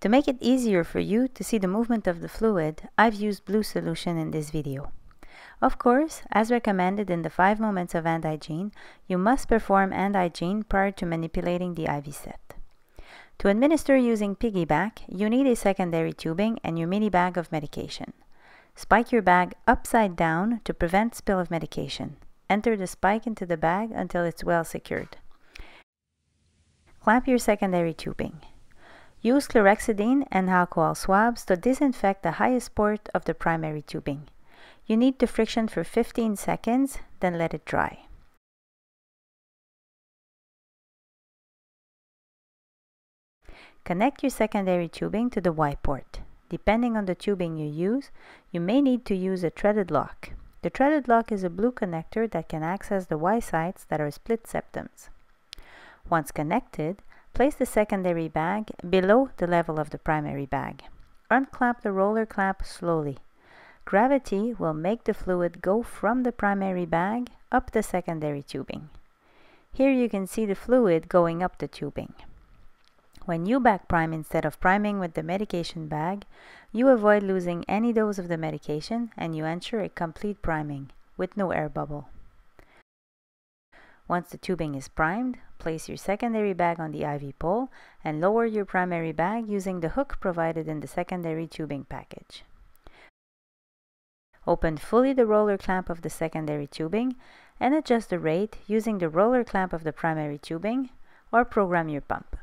To make it easier for you to see the movement of the fluid, I've used blue solution in this video. Of course, as recommended in the 5 moments of hand you must perform hand prior to manipulating the IV set. To administer using piggyback, you need a secondary tubing and your mini bag of medication. Spike your bag upside down to prevent spill of medication. Enter the spike into the bag until it's well secured. Clamp your secondary tubing. Use chlorhexidine and alcohol swabs to disinfect the highest port of the primary tubing. You need to friction for 15 seconds, then let it dry. Connect your secondary tubing to the Y port. Depending on the tubing you use, you may need to use a threaded lock. The threaded lock is a blue connector that can access the Y sites that are split septums. Once connected, place the secondary bag below the level of the primary bag. Unclamp the roller clamp slowly. Gravity will make the fluid go from the primary bag up the secondary tubing. Here you can see the fluid going up the tubing. When you back prime instead of priming with the medication bag, you avoid losing any dose of the medication and you ensure a complete priming with no air bubble. Once the tubing is primed, place your secondary bag on the IV pole and lower your primary bag using the hook provided in the secondary tubing package. Open fully the roller clamp of the secondary tubing and adjust the rate using the roller clamp of the primary tubing or program your pump.